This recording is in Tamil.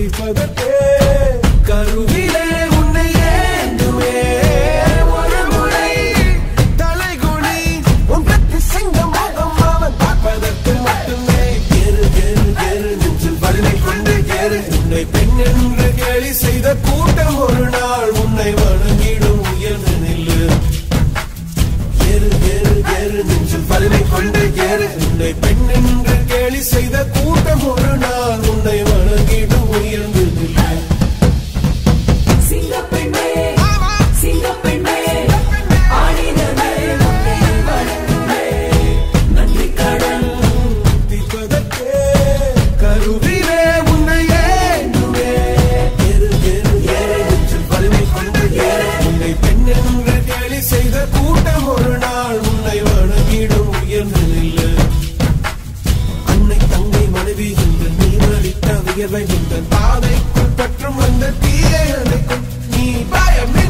சிந்திப்பதற்கே கருவிலே உன்னை ஏந்துவே. கேலி செய்த கூட்டம் ஒரு நாள் உன்னை வணங்கிடும் உயர்ந்து நில்லு. கேரு கேரு கேரு நெஞ்சில் பதினை கொண்டு கேரு உன்னை பெண் என்று கேலி செய்த எவை வியர்வை இந்த பாதைக்குள் பற்றும் அந்த தீயை அணைக்கும் நீ பயமின்றி